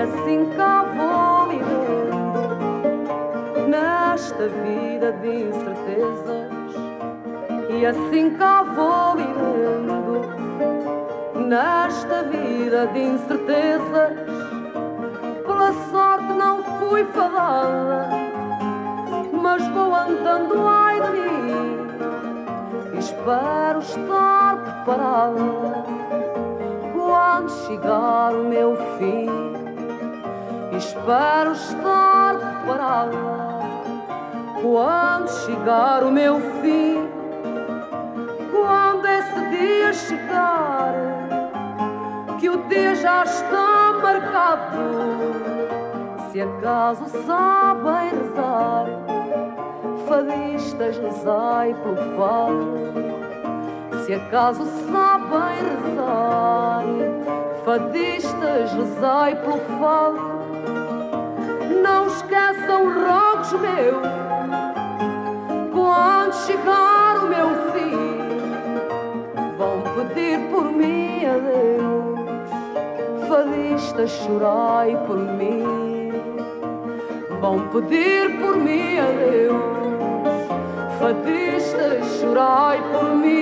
assim cá vou vivendo nesta vida de incertezas. E assim cá vou vivendo nesta vida de incertezas. Pela sorte não fui fadada, mas vou andando ai de mim. Espero estar preparada quando chegar o meu fim. Espero estar preparada quando chegar o meu fim. Quando esse dia chegar, que o dia já está marcado. Se acaso sabem rezar, fadistas rezai pelo se acaso sabem rezar, fadistas rezai pelo fado. Não esqueçam rogos meus, quando chegar o meu fim, vão pedir por mim a Deus, fadistas chorai por mim. Vão pedir por mim a Deus, fadistas chorai por mim.